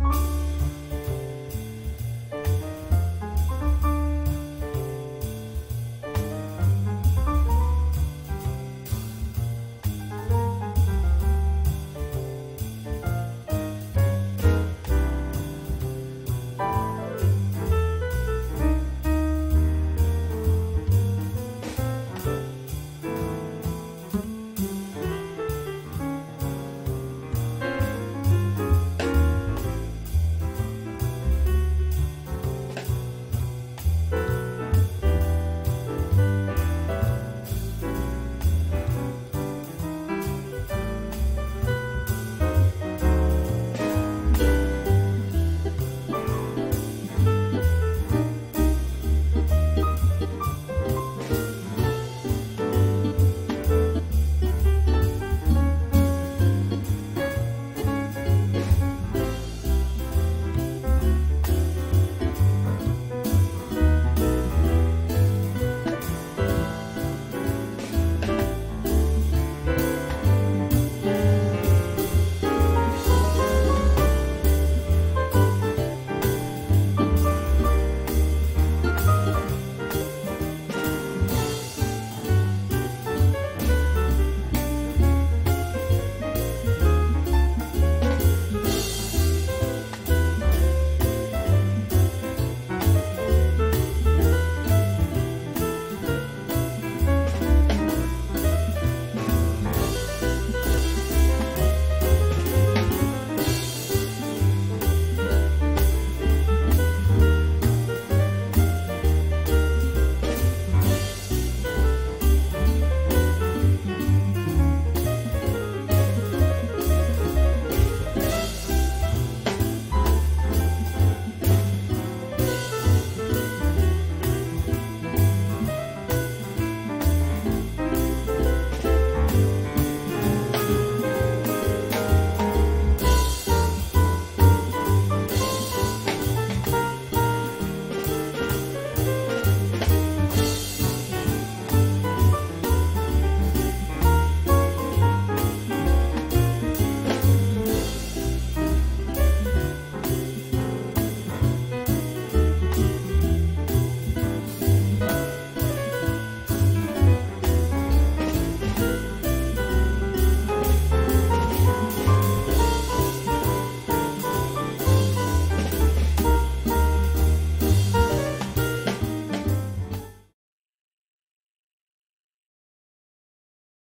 Bye.